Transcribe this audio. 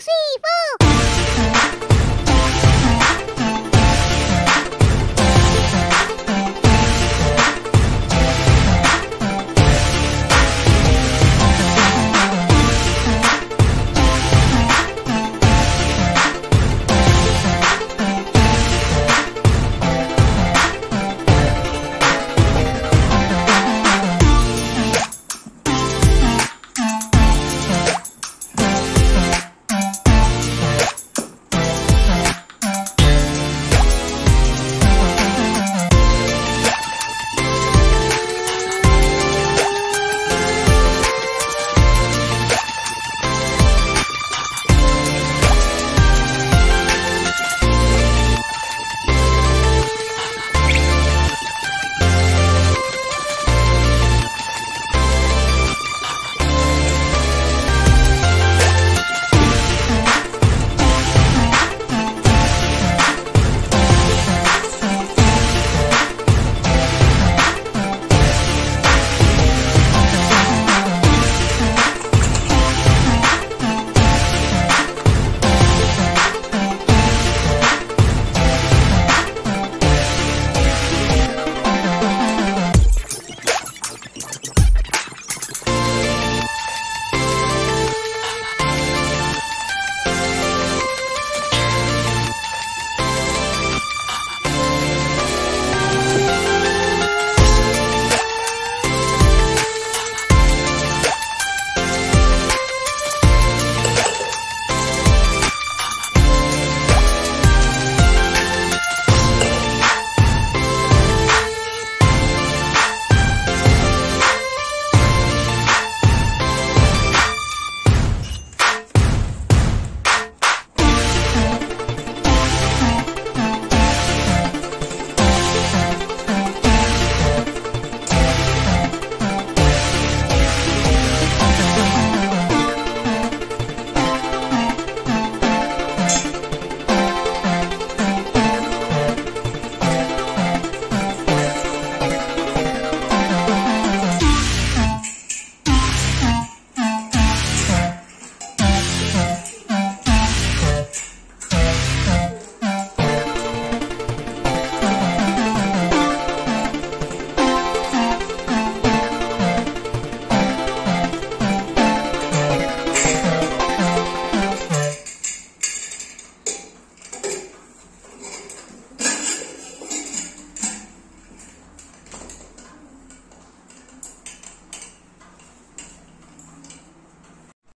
是一